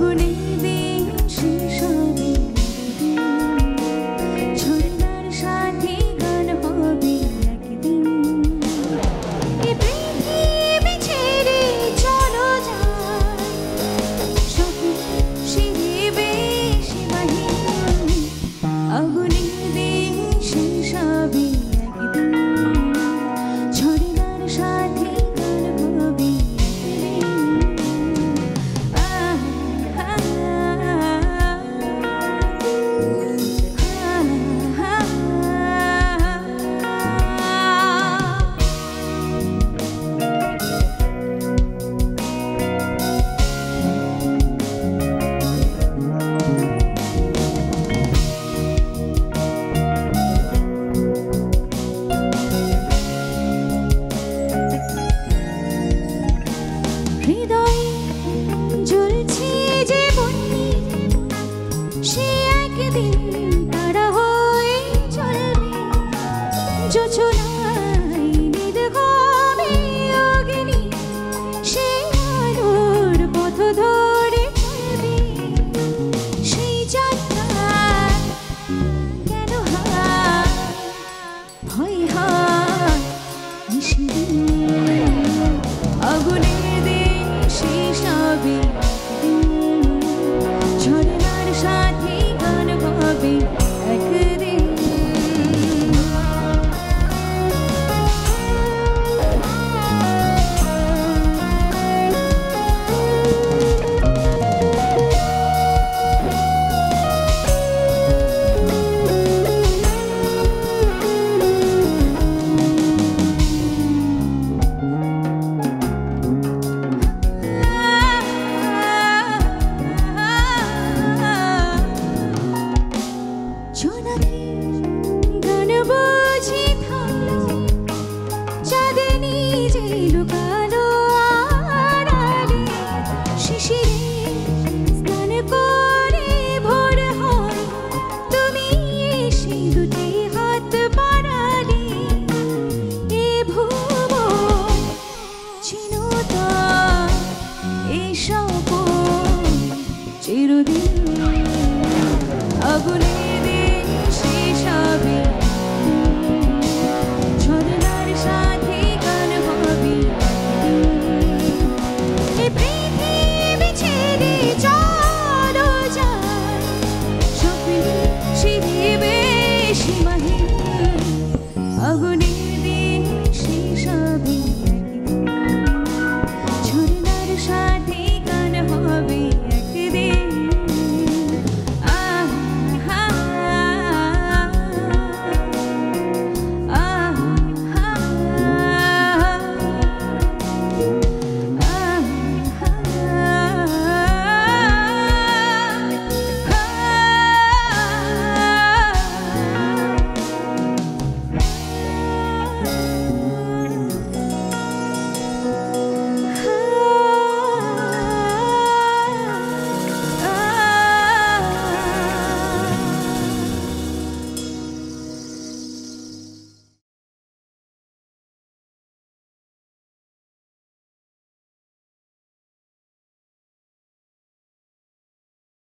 如你。be. Jesus.